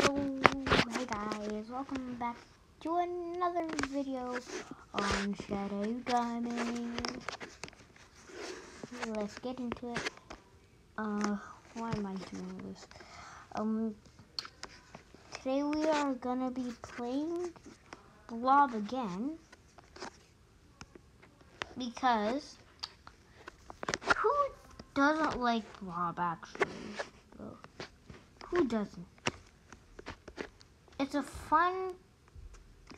So, hey guys, welcome back to another video on Shadow Gaming. Let's get into it. Uh, why am I doing this? Um, today we are gonna be playing Blob again because who doesn't like Blob actually? Who doesn't? It's a fun.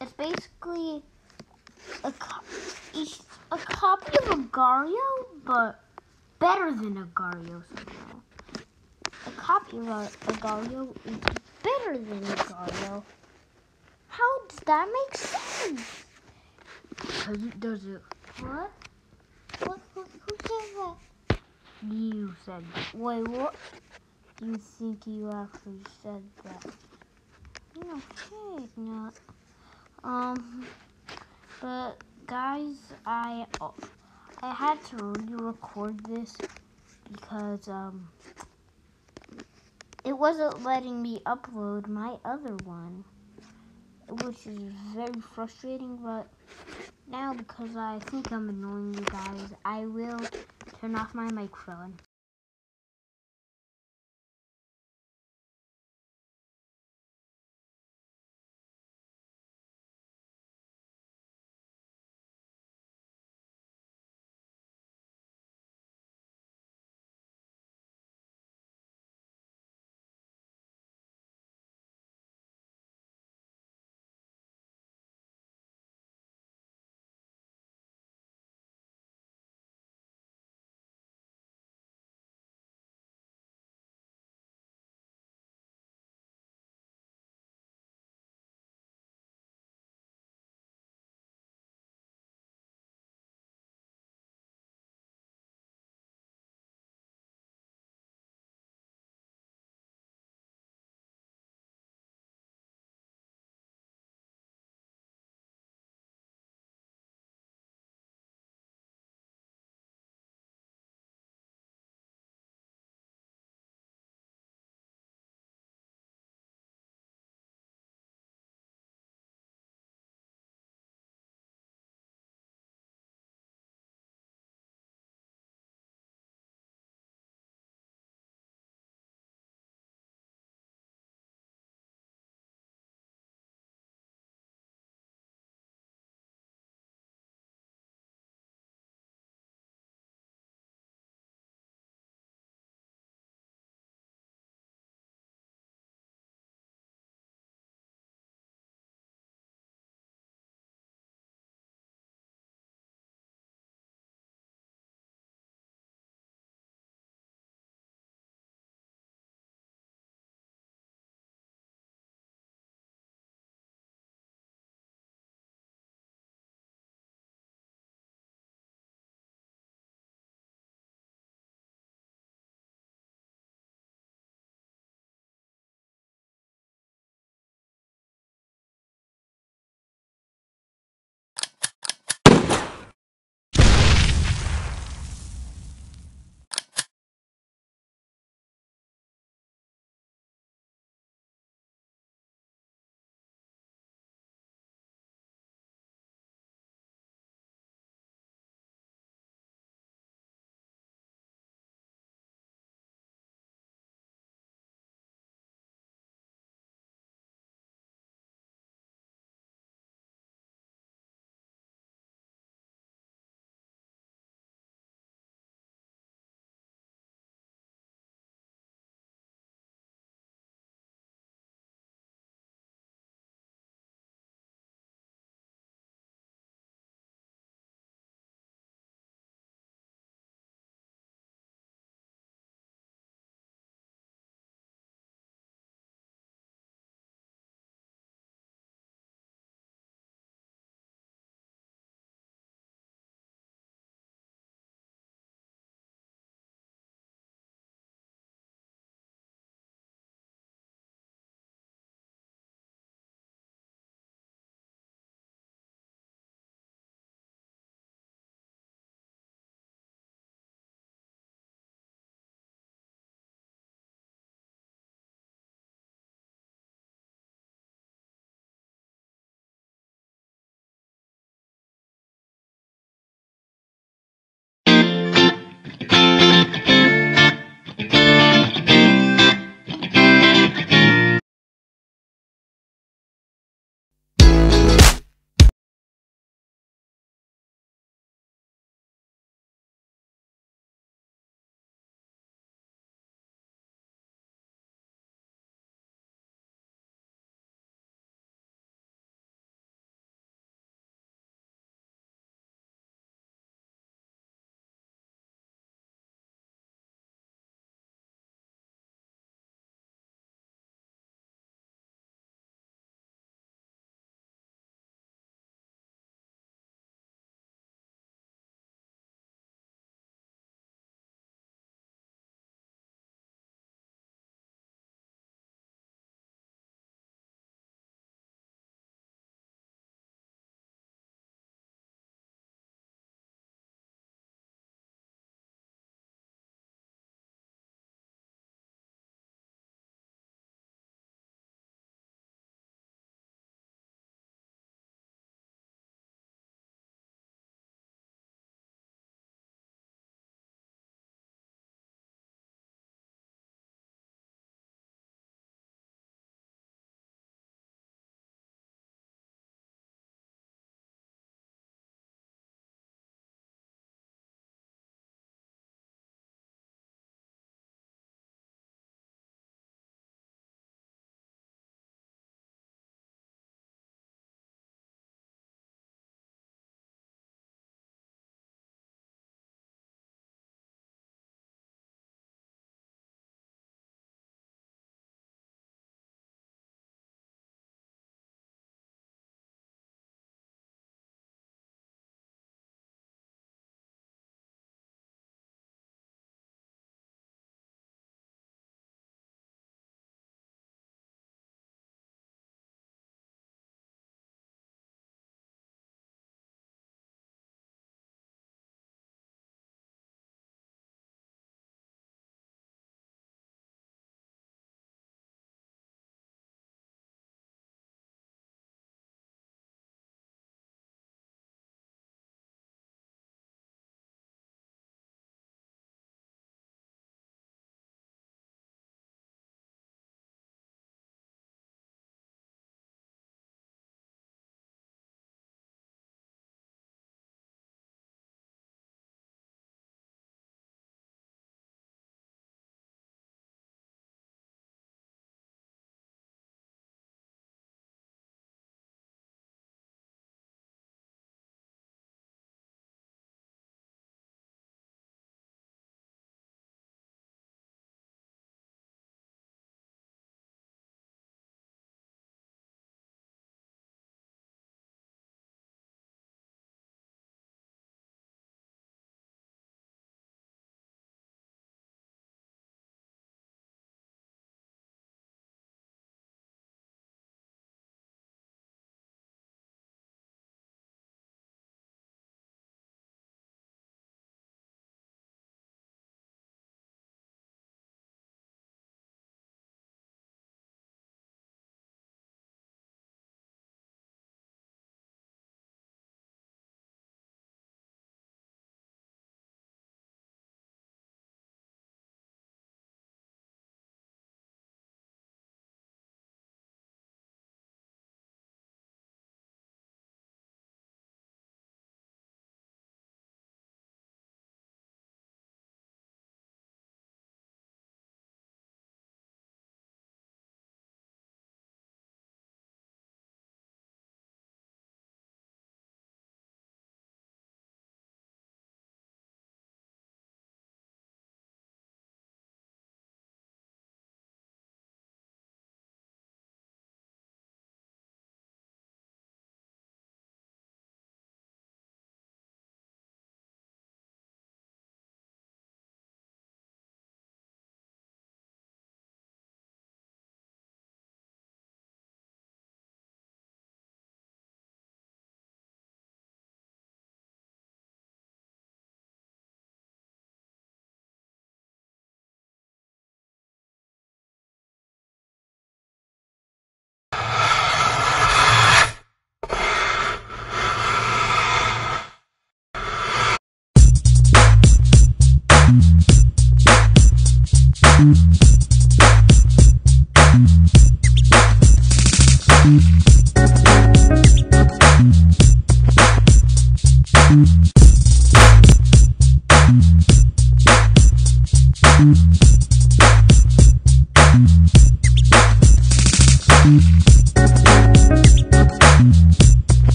It's basically a it's a copy of Agar.io, but better than Agar.io somehow. A copy of a- Agar.io is better than Agar.io. How does that make sense? Because it does it. What? What? Who, who said that? You said that. Wait, what? You think you actually said that? No shit, not. Um, but guys, I I had to re-record this because um it wasn't letting me upload my other one, which is very frustrating. But now because I think I'm annoying you guys, I will turn off my microphone.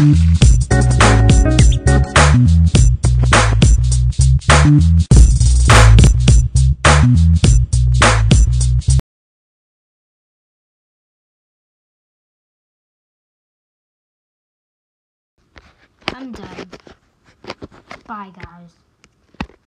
I'm